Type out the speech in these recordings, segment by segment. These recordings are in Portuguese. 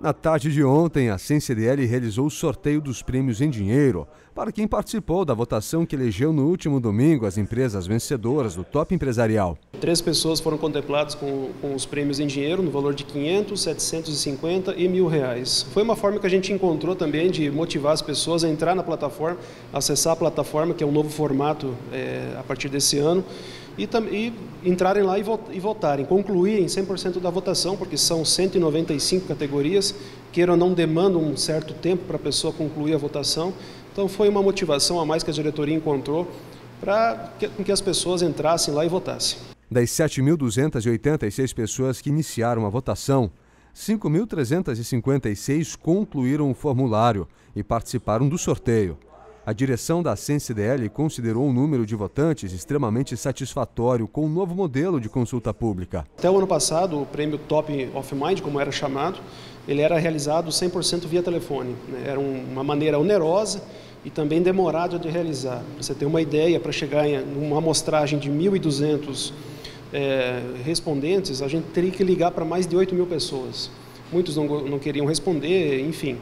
Na tarde de ontem, a CNCDL realizou o sorteio dos prêmios em dinheiro para quem participou da votação que elegeu no último domingo as empresas vencedoras do Top Empresarial. Três pessoas foram contempladas com, com os prêmios em dinheiro no valor de 500, 750 e mil reais. Foi uma forma que a gente encontrou também de motivar as pessoas a entrar na plataforma, acessar a plataforma, que é um novo formato é, a partir desse ano, e, e entrarem lá e, e votarem, concluírem 100% da votação, porque são 195 categorias, queiram ou não demandam um certo tempo para a pessoa concluir a votação. Então foi uma motivação a mais que a diretoria encontrou para que, que as pessoas entrassem lá e votassem. Das 7.286 pessoas que iniciaram a votação, 5.356 concluíram o formulário e participaram do sorteio. A direção da CNCDL considerou o número de votantes extremamente satisfatório com o novo modelo de consulta pública. Até o ano passado, o prêmio Top of Mind, como era chamado, ele era realizado 100% via telefone. Né? Era uma maneira onerosa e também demorada de realizar. Para você ter uma ideia, para chegar em uma amostragem de 1.200 é, respondentes, a gente teria que ligar para mais de 8 mil pessoas. Muitos não, não queriam responder, enfim.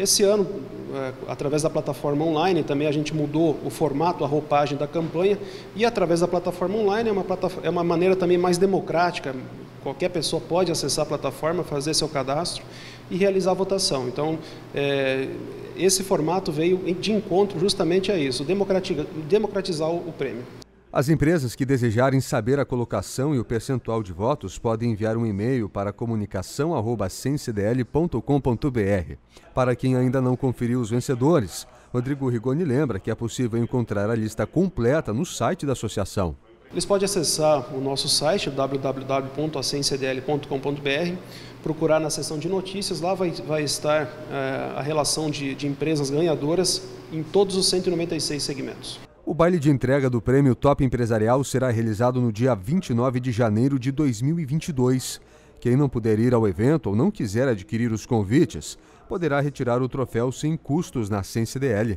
Esse ano, é, através da plataforma online, também a gente mudou o formato, a roupagem da campanha, e através da plataforma online é uma, é uma maneira também mais democrática. Qualquer pessoa pode acessar a plataforma, fazer seu cadastro e realizar a votação. Então, é, esse formato veio de encontro justamente a isso, democratizar, democratizar o prêmio. As empresas que desejarem saber a colocação e o percentual de votos podem enviar um e-mail para comunicação@cncdl.com.br. Para quem ainda não conferiu os vencedores, Rodrigo Rigoni lembra que é possível encontrar a lista completa no site da associação. Eles podem acessar o nosso site www.acencdl.com.br, procurar na seção de notícias, lá vai, vai estar é, a relação de, de empresas ganhadoras em todos os 196 segmentos. O baile de entrega do Prêmio Top Empresarial será realizado no dia 29 de janeiro de 2022. Quem não puder ir ao evento ou não quiser adquirir os convites, poderá retirar o troféu sem custos na CNCDL.